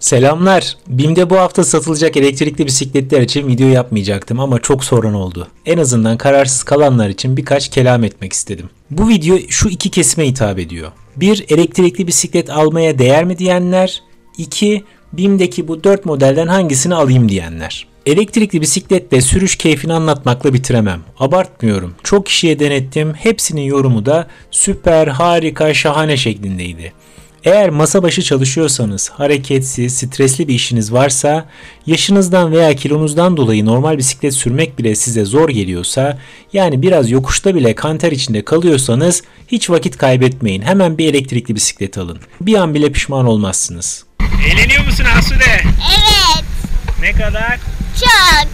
Selamlar. BİM'de bu hafta satılacak elektrikli bisikletler için video yapmayacaktım ama çok sorun oldu. En azından kararsız kalanlar için birkaç kelam etmek istedim. Bu video şu iki kesime hitap ediyor. 1. Elektrikli bisiklet almaya değer mi diyenler. 2. BİM'deki bu 4 modelden hangisini alayım diyenler. Elektrikli bisikletle sürüş keyfini anlatmakla bitiremem. Abartmıyorum. Çok kişiye denettim. Hepsinin yorumu da süper, harika, şahane şeklindeydi. Eğer masa başı çalışıyorsanız, hareketsiz, stresli bir işiniz varsa, yaşınızdan veya kilonuzdan dolayı normal bisiklet sürmek bile size zor geliyorsa, yani biraz yokuşta bile kanter içinde kalıyorsanız hiç vakit kaybetmeyin. Hemen bir elektrikli bisiklet alın. Bir an bile pişman olmazsınız. Eğleniyor musun Asude? Evet. Ne kadar? Çok.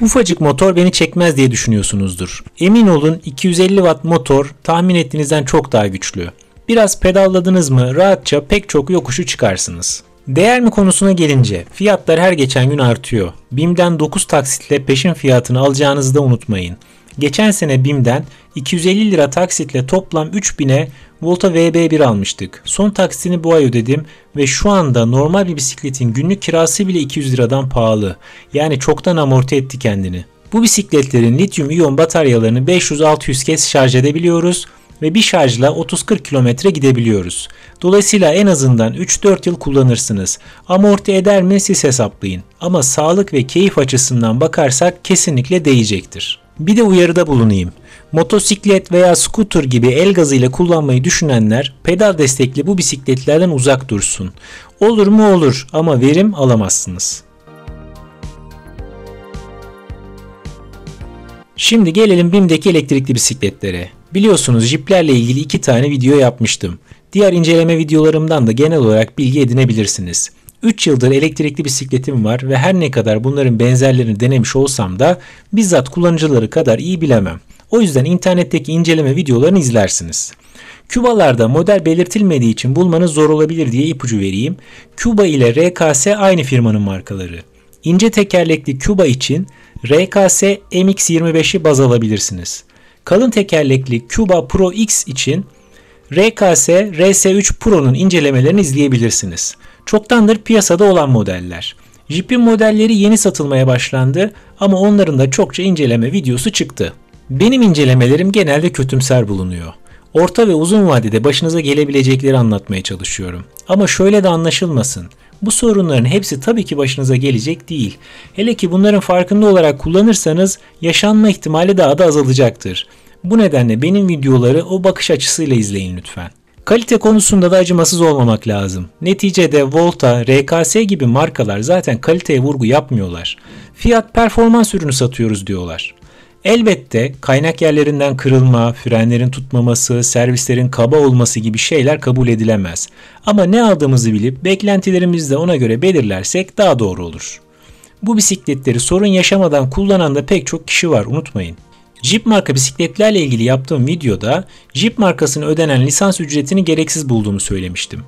Ufacık motor beni çekmez diye düşünüyorsunuzdur. Emin olun 250 watt motor tahmin ettiğinizden çok daha güçlü. Biraz pedalladınız mı rahatça pek çok yokuşu çıkarsınız. Değer mi konusuna gelince fiyatlar her geçen gün artıyor. BİM'den 9 taksitle peşin fiyatını alacağınızı da unutmayın. Geçen sene BİM'den 250 lira taksitle toplam 3000'e Volta VB1 almıştık. Son taksitini bu ay ödedim ve şu anda normal bir bisikletin günlük kirası bile 200 liradan pahalı. Yani çoktan amorti etti kendini. Bu bisikletlerin lityum iyon bataryalarını 500-600 kez şarj edebiliyoruz ve bir şarjla 30-40 kilometre gidebiliyoruz. Dolayısıyla en azından 3-4 yıl kullanırsınız. Amorti eder mi siz hesaplayın. Ama sağlık ve keyif açısından bakarsak kesinlikle değecektir. Bir de uyarıda bulunayım. Motosiklet veya scooter gibi el gazıyla kullanmayı düşünenler pedal destekli bu bisikletlerden uzak dursun. Olur mu olur ama verim alamazsınız. Şimdi gelelim BİM'deki elektrikli bisikletlere. Biliyorsunuz jiplerle ilgili iki tane video yapmıştım. Diğer inceleme videolarımdan da genel olarak bilgi edinebilirsiniz. 3 yıldır elektrikli bisikletim var ve her ne kadar bunların benzerlerini denemiş olsam da bizzat kullanıcıları kadar iyi bilemem. O yüzden internetteki inceleme videolarını izlersiniz. Kübalarda model belirtilmediği için bulmanız zor olabilir diye ipucu vereyim. Küba ile RKS aynı firmanın markaları. İnce tekerlekli Küba için RKS MX25'i baz alabilirsiniz. Kalın tekerlekli Cuba Pro X için RKS RS3 Pro'nun incelemelerini izleyebilirsiniz. Çoktandır piyasada olan modeller. Jeep'in modelleri yeni satılmaya başlandı ama onların da çokça inceleme videosu çıktı. Benim incelemelerim genelde kötümser bulunuyor. Orta ve uzun vadede başınıza gelebilecekleri anlatmaya çalışıyorum. Ama şöyle de anlaşılmasın. Bu sorunların hepsi tabii ki başınıza gelecek değil. Hele ki bunların farkında olarak kullanırsanız yaşanma ihtimali daha da azalacaktır. Bu nedenle benim videoları o bakış açısıyla izleyin lütfen. Kalite konusunda da acımasız olmamak lazım. Neticede Volta, RKS gibi markalar zaten kaliteye vurgu yapmıyorlar. Fiyat performans ürünü satıyoruz diyorlar. Elbette kaynak yerlerinden kırılma, frenlerin tutmaması, servislerin kaba olması gibi şeyler kabul edilemez. Ama ne aldığımızı bilip beklentilerimizi de ona göre belirlersek daha doğru olur. Bu bisikletleri sorun yaşamadan kullanan da pek çok kişi var unutmayın. Jeep marka bisikletlerle ilgili yaptığım videoda Jeep markasına ödenen lisans ücretini gereksiz bulduğumu söylemiştim.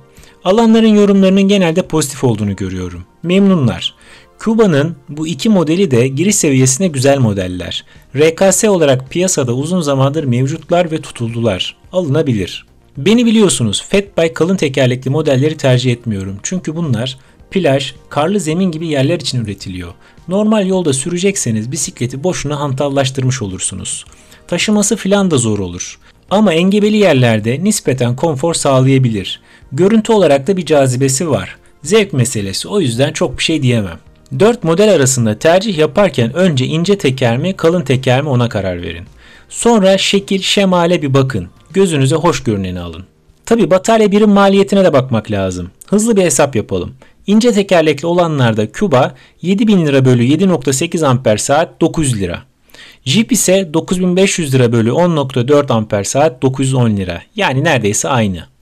Alanların yorumlarının genelde pozitif olduğunu görüyorum. Memnunlar. Cuba'nın bu iki modeli de giriş seviyesine güzel modeller. RKS olarak piyasada uzun zamandır mevcutlar ve tutuldular. Alınabilir. Beni biliyorsunuz Fatbike kalın tekerlekli modelleri tercih etmiyorum. Çünkü bunlar plaj, karlı zemin gibi yerler için üretiliyor. Normal yolda sürecekseniz bisikleti boşuna hantallaştırmış olursunuz. Taşıması filan da zor olur. Ama engebeli yerlerde nispeten konfor sağlayabilir. Görüntü olarak da bir cazibesi var. Zevk meselesi o yüzden çok bir şey diyemem. 4 model arasında tercih yaparken önce ince teker mi kalın teker mi ona karar verin. Sonra şekil şemale bir bakın. Gözünüze hoş görüneni alın. Tabi batarya birim maliyetine de bakmak lazım. Hızlı bir hesap yapalım. İnce tekerlekli olanlarda Cuba 7000 lira bölü 7.8 amper saat 900 lira. Jeep ise 9500 lira bölü 10.4 amper saat 910 lira. Yani neredeyse aynı.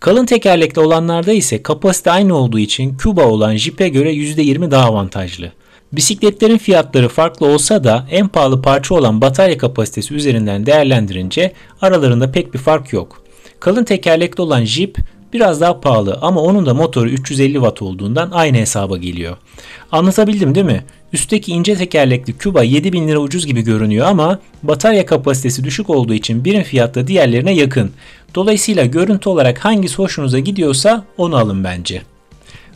Kalın tekerlekli olanlarda ise kapasite aynı olduğu için Cuba olan Jeep'e göre %20 daha avantajlı. Bisikletlerin fiyatları farklı olsa da en pahalı parça olan batarya kapasitesi üzerinden değerlendirince aralarında pek bir fark yok. Kalın tekerlekli olan Jeep biraz daha pahalı ama onun da motoru 350 watt olduğundan aynı hesaba geliyor. Anlatabildim değil mi? Üstteki ince tekerlekli Cuba 7000 lira ucuz gibi görünüyor ama batarya kapasitesi düşük olduğu için birim fiyatta diğerlerine yakın. Dolayısıyla görüntü olarak hangisi hoşunuza gidiyorsa onu alın bence.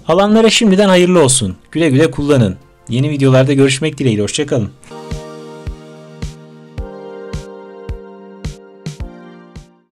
Alanlara şimdiden hayırlı olsun. Güle güle kullanın. Yeni videolarda görüşmek dileğiyle. Hoşçakalın.